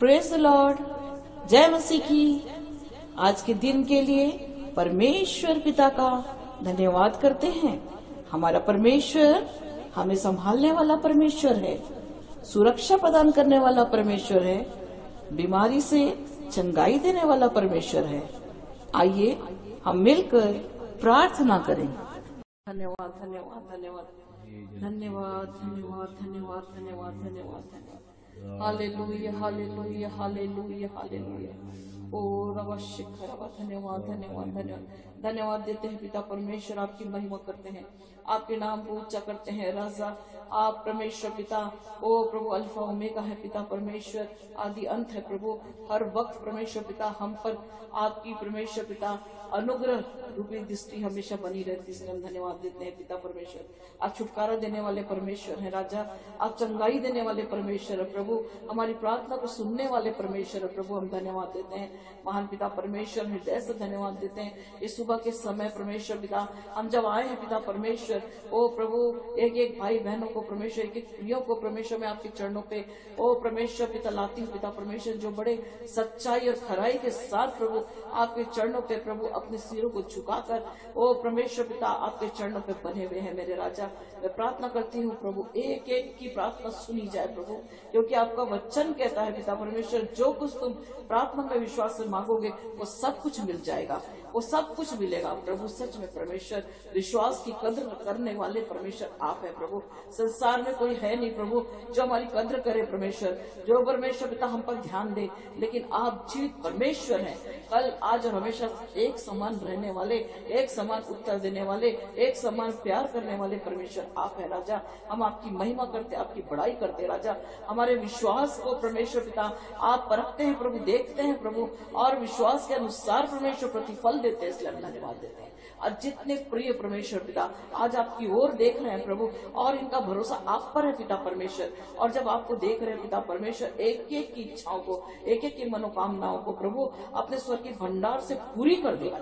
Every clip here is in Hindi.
प्रेस लॉर्ड जय मसीह की। आज के दिन के लिए परमेश्वर पिता का धन्यवाद करते हैं। हमारा परमेश्वर हमें संभालने वाला परमेश्वर है। सुरक्षा प्रदान करने वाला परमेश्वर है। बीमारी से चंगाई देने वाला परमेश्वर है। आइए हम मिलकर प्रार्थना करें। धन्यवाद धन्यवाद धन्यवाद धन्यवाद। धन्यवाद धन्यवाद धन्यवाद धन्यवाद धन्यवाद। हालेलुया हालेलुया हालेलुया हालेलुया ओ रवा शिखर रवा धन्यवाद धन्यवाद धन्यवाद। धन्यवाद देते हैं पिता परमेश्वर, आपकी महिमा करते हैं। आपके नाम को ऊँचा करते हैं, राजा। आप परमेश्वर पिता, ओ प्रभु, अल्फ़ा, ओमेगा है पिता परमेश्वर। आदि अंत है प्रभु। हर वक्त परमेश्वर पिता, हम पर आपकी परमेश्वर पिता, अनुग्रह, रूपी दृष्टि हमेशा बनी रहती इसलिए हम धन्यवाद देते हैं पिता परमेश्वर। आप छुटकारा देने वाले परमेश्वर हैं, राजा। आप चंगाई देने वाले परमेश्वर है, प्रभु। हमारी प्रार्थना को सुनने वाले परमेश्वर है, प्रभु। हम धन्यवाद देते हैं। महान पिता परमेश्वर हृदय से धन्यवाद देते हैं। इस सुबह के समय परमेश्वर पिता, हम जब आए हैं पिता परमेश्वर, ओ प्रभु एक एक भाई बहनों को परमेश्वर एक एक प्रियो को परमेश्वर, में आपके चरणों पे, ओ परमेश्वर पिता, लाती हूँ पिता परमेश्वर, जो बड़े सच्चाई और खराई के साथ प्रभु, आपके चरणों पे प्रभु अपने सिरों को झुकाकर, ओ परमेश्वर पिता, आपके चरणों पे बने हुए हैं मेरे राजा। मैं प्रार्थना करती हूँ प्रभु एक एक की प्रार्थना सुनी जाए प्रभु, क्योंकि आपका वचन कहता है पिता परमेश्वर, जो कुछ तुम प्रार्थना में विश्वास से मांगोगे वो सब कुछ मिल जाएगा। वो सब कुछ मिलेगा। प्रभु, सच में परमेश्वर, विश्वास की कद्र करने वाले परमेश्वर आप है प्रभु। संसार में कोई है नहीं प्रभु, जो हमारी कद्र करे परमेश्वर। जो परमेश्वर पिता हम पर ध्यान दे, लेकिन आप जीवित परमेश्वर हैं। कल, आज और हमेशा एक समान रहने वाले, एक समान उत्तर देने वाले, एक समान प्यार करने वाले परमेश्वर आप है राजा। हम आपकी महिमा करते, आपकी बड़ाई करते राजा। हमारे विश्वास को परमेश्वर पिता आप परखते हैं प्रभु, देखते हैं प्रभु, और विश्वास के अनुसार परमेश्वर प्रतिफल देते हैं? इसलिए धन्यवाद देते हैं। और जितने प्रिय परमेश्वर पिता, आज आपकी ओर देख रहे हैं प्रभु, और इनका भरोसा आप पर है पिता परमेश्वर। और जब आपको देख रहे हैं पिता परमेश्वर एक एक की इच्छाओं को एक एक की मनोकामनाओं को प्रभु अपने स्वर के भंडार से पूरी कर देगा।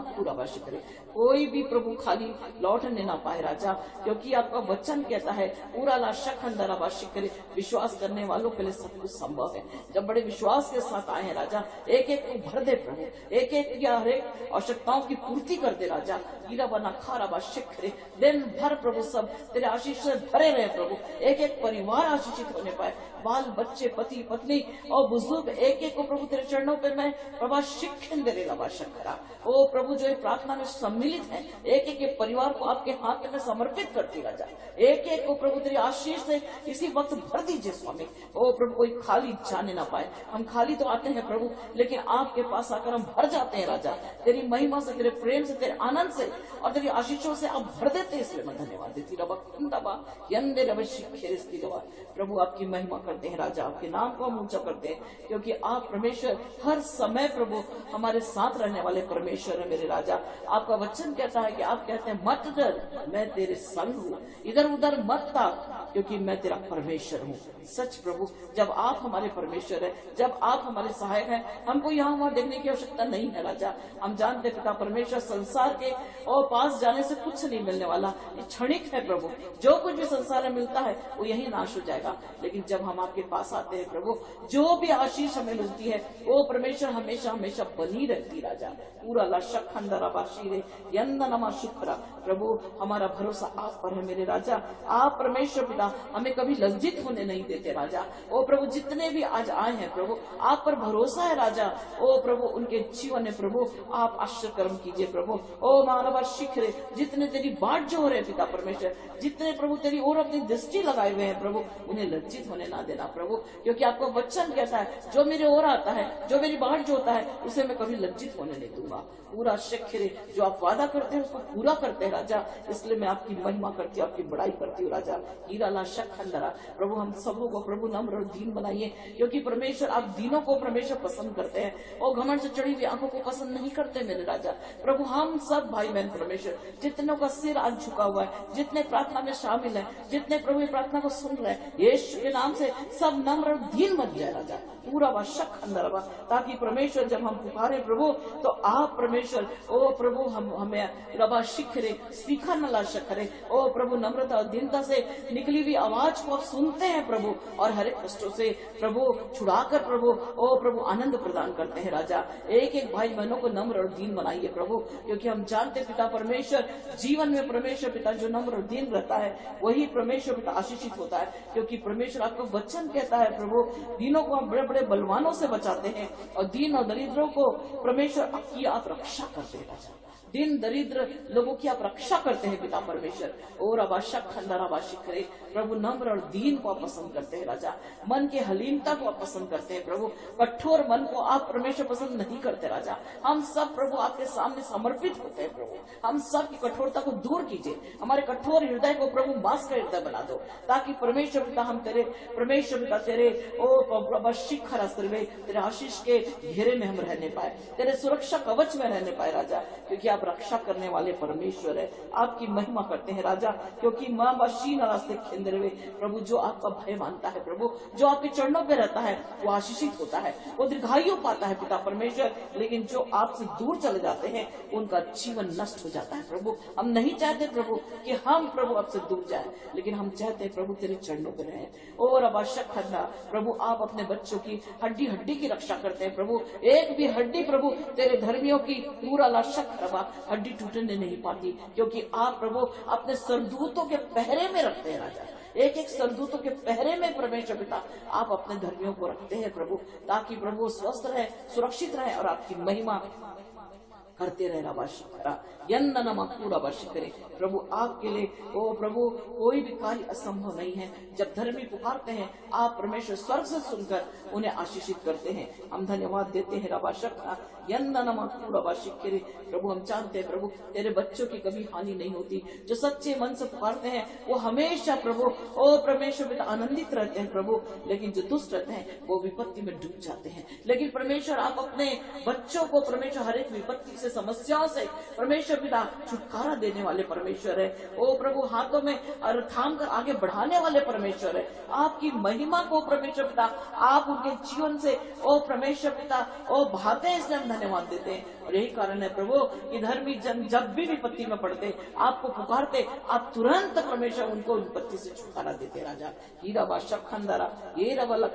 पूरा करे। कोई भी प्रभु खाली लौटने ना पाए राजा, क्योंकि आपका वचन कहता है, पूरा लाशक अंदराबाशी करे। विश्वास करने वालों के लिए सब कुछ संभव है। जब बड़े विश्वास के साथ आए हैं राजा एक एक को भर दे प्रभु। एक एक की हर आवश्यकताओं की पूर्ति कर दे राजा। गीला बना, खारा बा, शिखरे। दिन भर प्रभु सब तेरे आशीष से भरे रहे प्रभु। एक एक परिवार आशीषित होने पाए। बाल बच्चे, पति, पत्नी और बुज़ुर्ग एक एक को प्रभु तेरे चरणों पे मैं प्रभा शिक्षण दे रेला शंकरा ओ प्रभु, जो प्रार्थना में सम्मिलित है एक एक के परिवार को आपके हाथ में समर्पित करती राजा एक एक को प्रभु तेरी आशीष से इसी वक्त भर दीजिए, स्वामी। ओ प्रभु, कोई खाली जाने ना पाए। हम खाली तो आते हैं प्रभु, लेकिन आपके पास आकर हम भर जाते हैं, राजा। तेरी महिमा से, तेरे प्रेम से, तेरे आनंद से और तेरी आशीषों से आप भर देते हैं, इसलिए मैं धन्यवाद देती रबा रबी प्रभु, आपकी महिमा करते हैं राजा, आपके नाम को हम ऊँचा करते हैं, क्योंकि आप परमेश्वर, हर समय प्रभु, हमारे साथ रहने वाले परमेश्वर है मेरे राजा। आपका वचन कहता है कि आप कहते हैं, मत डर, मैं तेरे संग हूँ। इधर उधर मत ताक क्योंकि मैं तेरा परमेश्वर हूँ। सच प्रभु, जब आप हमारे परमेश्वर है, जब आप हमारे सहायक हैं, हमको यहाँ वहाँ देखने की आवश्यकता नहीं है राजा। हम जानते पिता परमेश्वर संसार के और पास जाने से कुछ नहीं मिलने वाला। ये क्षणिक है प्रभु। जो कुछ भी संसार में मिलता है, वो यही नाश हो जाएगा। लेकिन जब हम आपके पास आते हैं प्रभु, जो भी आशीष हमें मिलती है, वो परमेश्वर हमेशा हमेशा बनी रहती राजा। पूरा लशक खंडराबाशी यंदनमा शुक्र प्रभु, हमारा भरोसा आप पर है मेरे राजा। आप परमेश्वर पिता हमें कभी लज्जित होने नहीं देते राजा। ओ प्रभु, जितने भी आज आए हैं प्रभु, आप पर भरोसा है राजा। ओ प्रभु, उनके जीवन है प्रभु, आप आश्चर्य कर्म कीजिए प्रभु। ओ मानव शिखरे, जितने तेरी बाट जो हो रहे पिता परमेश्वर, जितने प्रभु, तेरी और अपनी दृष्टि लगाए हुए हैं प्रभु, उन्हें लज्जित होने ना देना प्रभु। क्योंकि आपका वचन कहता है, जो मेरे और आता है, जो मेरी बाट जो होता है, उसे मैं कभी लज्जित होने नहीं दूँगा। पूरा शिखरे, जो आप वादा करते हैं, उसको पूरा करते हैं राजा। इसलिए मैं आपकी महिमा करती हूँ, आपकी बड़ाई करती हूँ राजा। हीरा ला शक खंडरा। प्रभु, हम सबों को प्रभु नम्र और दीन बनाइए, क्योंकि परमेश्वर, आप दीनों को परमेश्वर पसंद करते हैं। और घमंड से चढ़ी हुई आँखों को पसंद नहीं करते मेरे राजा। प्रभु, हम सब भाई बहन परमेश्वर, जितनों का सिर आज झुका हुआ है, जितने प्रार्थना में शामिल है, जितने प्रभु प्रार्थना को सुन रहे हैं, यीशु के नाम से सब नम्र और दीन बन जाए राजा। पूरा वशक अंदर बा ताकि परमेश्वर जब हम पुकारे प्रभु तो आप परमेश्वर, ओ प्रभु, हम, हमें रबा शिखरे सीखा न ला शखरे ओ प्रभु, नम्रता और दीनता से निकली हुई आवाज़ को आप सुनते हैं प्रभु, और हरे कष्टों से प्रभु छुड़ाकर प्रभु, ओ प्रभु, आनंद प्रदान करते हैं राजा। एक एक भाई बहनों को नम्र और दीन बनाइए प्रभु, क्योंकि हम जानते पिता परमेश्वर, जीवन में परमेश्वर पिता जो नम्र और दीन रहता है, वही परमेश्वर पिता आशीषित होता है, क्योंकि परमेश्वर आपका वचन कहता है प्रभु, दीनों को हम बड़े बड़े बलवानों से बचाते हैं, और दीन और दरिद्रों को परमेश्वर की आप रक्षा करते हैं राजा। दिन दरिद्र लोगों की आप रक्षा करते हैं पिता परमेश्वर। और अबाशक खंडर अबाशिक करे प्रभु नम्र और दीन को आप पसंद करते हैं राजा। मन के हलीनता को आप पसंद करते हैं प्रभु। कठोर मन को आप परमेश्वर पसंद नहीं करते राजा। हम सब प्रभु आपके सामने समर्पित होते हैं प्रभु। हम सब की कठोरता को दूर कीजिए। हमारे कठोर हृदय को प्रभु मास का हृदय बना दो। ताकि परमेश्वर पिता, हम तेरे, परमेश्वर पिता तेरे, ओ शिखर अस्त्र में, तेरे आशीष के घेरे में हम रहने पाए। तेरे सुरक्षा कवच में रहने पाए राजा। क्योंकि आप रक्षा करने वाले परमेश्वर है। आपकी महिमा करते हैं राजा, क्योंकि माँ बशीन रास्ते खेंद्र हुए प्रभु, जो आपका भय मानता है प्रभु, जो आपके चरणों पे रहता है, वो आशीषित होता है, वो दीर्घायु पाता है पिता परमेश्वर। लेकिन जो आपसे दूर चले जाते हैं, उनका जीवन नष्ट हो जाता है प्रभु। हम नहीं चाहते प्रभु कि हम प्रभु आपसे दूर जाए, लेकिन हम चाहते हैं प्रभु तेरे चरणों पे रहे। और आवश्यक खन्ना प्रभु, आप अपने बच्चों की हड्डी हड्डी की रक्षा करते हैं प्रभु। एक भी हड्डी प्रभु, तेरे धर्मियों की पूरा लाशक रवा हड्डी टूटने नहीं पाती, क्योंकि आप प्रभु अपने सरदूतों के पहरे में रखते हैं राजा। एक एक सरदूतों के पहरे में प्रवेश पिता आप अपने धर्मियों को रखते हैं प्रभु, ताकि प्रभु स्वस्थ रहे, सुरक्षित रहे और आपकी महिमा करते रहना रहे रबाशिकरा यन्न करे। प्रभु, आपके लिए, ओ प्रभु, कोई भी कार्य असंभव नहीं है। जब धर्मी पुकारते हैं, आप परमेश्वर स्वर्ग से सुनकर उन्हें आशीषित करते हैं। हम धन्यवाद देते हैं रबाशक करे। प्रभु, हम जानते हैं, प्रभु, तेरे बच्चों की कभी हानि नहीं होती। जो सच्चे मन से पुकारते हैं, वो हमेशा, प्रभु, ओ परमेश्वर पिता आनंदित रहते हैं, प्रभु। लेकिन जो दुष्ट रहते हैं, वो विपत्ति में डूब जाते हैं। लेकिन परमेश्वर, आप अपने बच्चों को, परमेश्वर, हर एक विपत्ति से समस्याओं से परमेश्वर पिता छुटकारा देने वाले परमेश्वर है। ओ प्रभु, हाथों में और थाम कर आगे बढ़ाने वाले परमेश्वर है। आपकी महिमा को परमेश्वर पिता, आप उनके जीवन से, ओ परमेश्वर पिता, ओ भाते इसलिए हम धन्यवाद देते हैं। और यही कारण है प्रभु, कि धर्मी जन जब भी विपत्ति में पड़ते, आपको पुकारते, आप तुरंत परमेश्वर उनको विपत्ति से छुटकारा देते राजा। हीरा बादशाह खंदारा ये रवा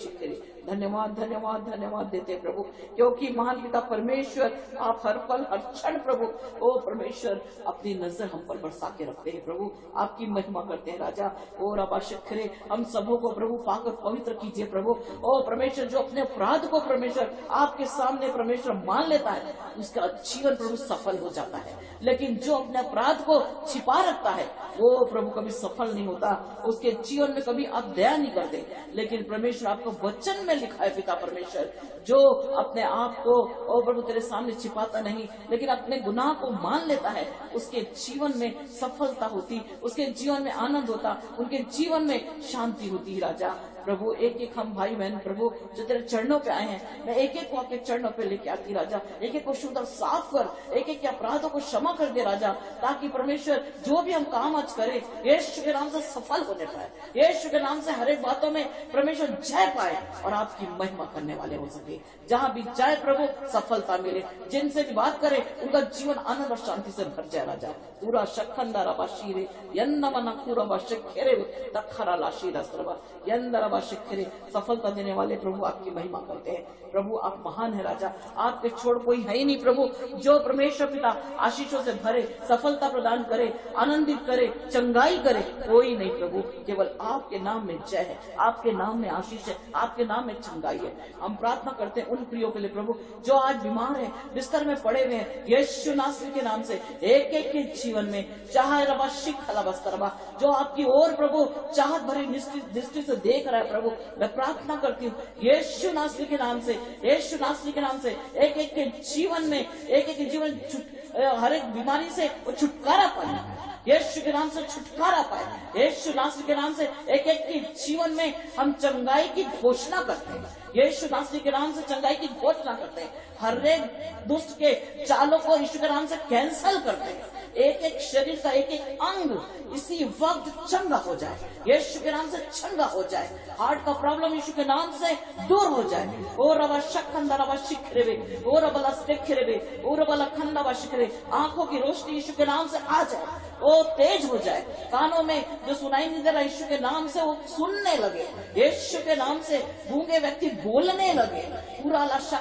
शिखरे। धन्यवाद धन्यवाद धन्यवाद देते प्रभु, क्योंकि महान पिता परमेश्वर, आप हर पल, हर क्षण प्रभु, ओ परमेश्वर, अपनी नज़र हम पर बरसा के रखते हैं प्रभु, आपकी महिमा करते हैं राजा। ओ रबा शखरे, हम सबों को प्रभु, पाकर पवित्र कीजिए प्रभु। ओ परमेश्वर, जो अपने अपराध को परमेश्वर, आपके सामने परमेश्वर मान लेता है उसका जीवन प्रभु सफल हो जाता है। लेकिन जो अपने अपराध को छिपा रखता है, वो प्रभु कभी सफल नहीं होता। उसके जीवन में कभी आप दया नहीं करते। लेकिन परमेश्वर आपको वचन में लिखा है, पिता परमेश्वर, जो अपने आप को, ओ प्रभु तेरे सामने छिपाता नहीं, लेकिन अपने गुनाह को मान लेता है। उसके जीवन में सफलता होती, उसके जीवन में आनंद होता, उनके जीवन में शांति होती है राजा। प्रभु, एक एक हम भाई बहन प्रभु जो तेरे चरणों पे आए हैं, मैं एक एक को आपके चरणों पे लेके आती राजा। एक एक को शुद्ध और साफ़ कर एक एक के अपराधों को क्षमा कर दे राजा, ताकि परमेश्वर जो भी हम काम आज करें, यीशु के नाम से सफल होने पाए। यीशु के नाम से हर एक बातों में परमेश्वर जय पाए और आपकी महिमा करने वाले हो सके। जहाँ भी जाए प्रभु, सफलता मिले। जिनसे भी बात करे, उनका जीवन आनंद और शांति से भर जाए राजा। पूरा शखंदारा बाशीरे यन्न मना पूरा शेरे तखरा लाशीरा सर्वा। यंदरा शिखरे, सफलता देने वाले प्रभु आपकी महिमा करते हैं। प्रभु, आप महान है राजा। आपके छोड़ कोई है ही नहीं प्रभु। जो परमेश्वर पिता आशीषों से भरे, सफलता प्रदान करे, आनंदित करे, चंगाई करे, कोई नहीं प्रभु। केवल आपके नाम में जय है। आपके नाम में आशीष है। आपके नाम में चंगाई है। हम प्रार्थना करते हैं उन प्रियो के लिए प्रभु, जो आज बीमार है, बिस्तर में पड़े हुए हैं, यशु नासरी के नाम से एक एक के जीवन में। चाहे रबा, शिख रबा जो आपकी ओर प्रभु, चाहत भरी दृष्टि से देख रहा है प्रभु, मैं प्रार्थना करती हूँ, यीशु नासरी के नाम से, यीशु नासरी के नाम से एक एक के जीवन में एक एक के जीवन हर एक बीमारी से वो छुटकारा पाए। यीशु के नाम से छुटकारा पाए। यीशु नासरी के नाम से एक एक के जीवन में हम चंगाई की घोषणा करते हैं। यीशु नासरी के नाम से चंगाई की घोषणा करते हैं। हर एक दुष्ट के चालों को यीशु के नाम से कैंसल करते हैं एक एक शरीर का एक एक अंग इसी वक्त चंगा हो जाए। यीशु के नाम से चंगा हो जाए। हार्ट का प्रॉब्लम यीशु के नाम से दूर हो जाए। ओ रबा शखंदा रबा शिखरेवे, ओ रबला स्टेखरेवे ओ रबला खंडा शिखरे आँखों की रोशनी यीशु के नाम से आ जाए। वो तेज हो जाए। कानों में जो सुनाई नहीं दे रहा यीशु के नाम से वो सुनने लगे। यीशु के नाम से गूँगे व्यक्ति बोलने लगे। पूरा लाशा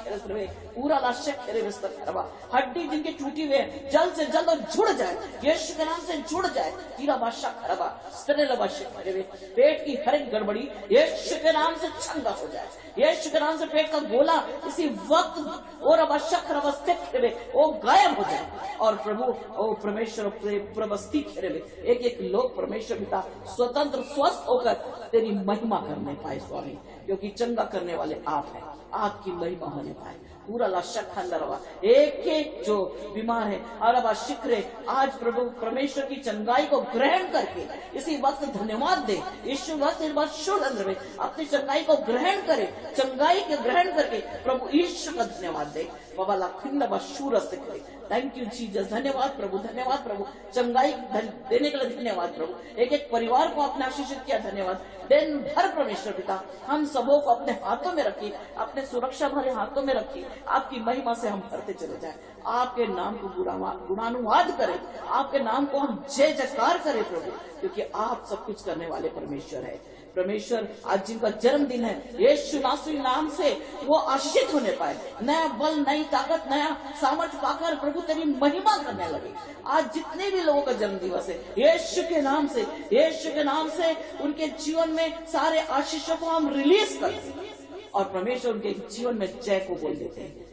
खंडरा शिखरे पूरा बिस्तर करवा। हड्डी जिनके टूटी हुए जल्द से जल्द जुड़ जाए। यीशु के नाम से जुड़ जाए, तीरा बादशाह खरबा स्टरेला बादशाह पेट की हर एक गड़बड़ी यीशु के नाम से छंगा हो जाए। यीशु के नाम से पेट का गोला इसी वक्त और अब स्थित वो गायब हो जाए। और प्रभु, ओ परमेश्वर प्रवस्थी खेरे एक एक लोग परमेश्वर पिता स्वतंत्र, स्वस्थ होकर तेरी महिमा करने पाए, स्वामी, क्योंकि चंगा करने वाले आप हैं। आपकी महिमा होने पाए। पूरा लाशक अंदरवा एक एक जो बीमार है अरबा शिखरे, आज प्रभु परमेश्वर की चंगाई को ग्रहण करके इसी वक्त धन्यवाद दे ईश्वर वक्त शुभ अंदर में अपनी चंगाई को ग्रहण करे, चंगाई के ग्रहण करके प्रभु ईश्वर का धन्यवाद दे। बाबा शूरस्त करे थैंक यू जीजस धन्यवाद प्रभु धन्यवाद प्रभु। चंगाई देने के लिए धन्यवाद प्रभु। एक एक परिवार को आपने आशीषित किया, धन्यवाद। दिन भर परमेश्वर पिता, हम सबों को अपने हाथों में रखिए अपने सुरक्षा भरे हाथों में रखिए आपकी महिमा से हम भरते चले जाए। आपके नाम को गुणानुवाद करें। आपके नाम को हम जय जयकार करें प्रभु, क्योंकि आप सब कुछ करने वाले परमेश्वर है। परमेश्वर, आज जिनका जन्मदिन है, यीशु नासुई नाम से वो आशीषित होने पाए। नया बल, नई ताकत, नया सामर्थ्य पाकर प्रभु तेरी महिमा करने लगे। आज जितने भी लोगों का जन्म दिवस है, यीशु के नाम से, यीशु के नाम से उनके जीवन में सारे आशीषों को हम रिलीज़ करते हैं और परमेश्वर उनके जीवन में जय को बोल देते हैं।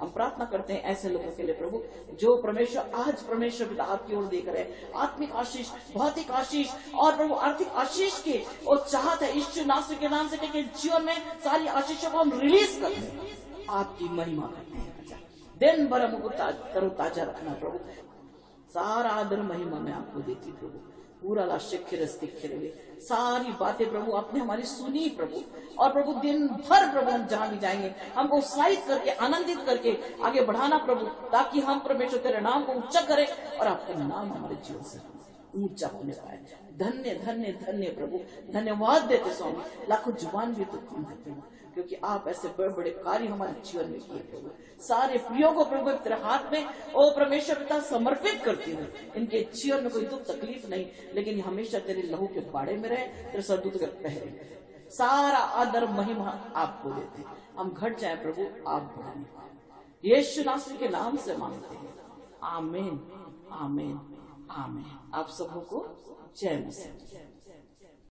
हम प्रार्थना करते हैं ऐसे लोगों के लिए, प्रभु, जो परमेश्वर, आज परमेश्वर पिता आपकी ओर देख रहे हैं। आत्मिक आशीष, भौतिक आशीष और प्रभु, आर्थिक आशीष के और चाहते है, ईश्वर नास्ति के नाम से के जीवन में सारी आशीषों को हम रिलीज़ करते हैं। आपकी महिमा करते हैं दिन भर हमको करो ताज़ा रखना, प्रभु। सारा आदर महिमा में आपको देती प्रभु। पूरा लाशिखिर सारी बातें प्रभु आपने हमारी सुनी प्रभु। और प्रभु दिन भर प्रभु हम जहाँ भी जाएँगे, हमको उत्साहित करके, आनंदित करके आगे बढ़ाना प्रभु, ताकि हम परमेश्वर तेरे नाम को ऊँचा करें और आपका नाम हमारे जीवन से ऊँचा होने पाए। धन्य धन्य धन्य प्रभु। धन्यवाद देते स्वामी। लाखों ज़ुबान भी तो प्रभु क्योंकि आप ऐसे बड़े बड़े कार्य हमारे जीवन में किए प्रभु सारे प्रियो को प्रभु तेरे हाथ में, ओ परमेश्वर, पिता समर्पित करती हूँ। इनके जीवन में कोई दुख, तकलीफ़ नहीं, लेकिन हमेशा तेरे लहू के बाड़े में रहे, तेरे सरदूत के पहरे सारा आदर, महिमा आपको देते हम घट जाए प्रभु, आप बढ़ाने यीशु नास्ती के नाम से मांगते हैं। आमेन आमेन आमेन। आप सबों को जय मसीह।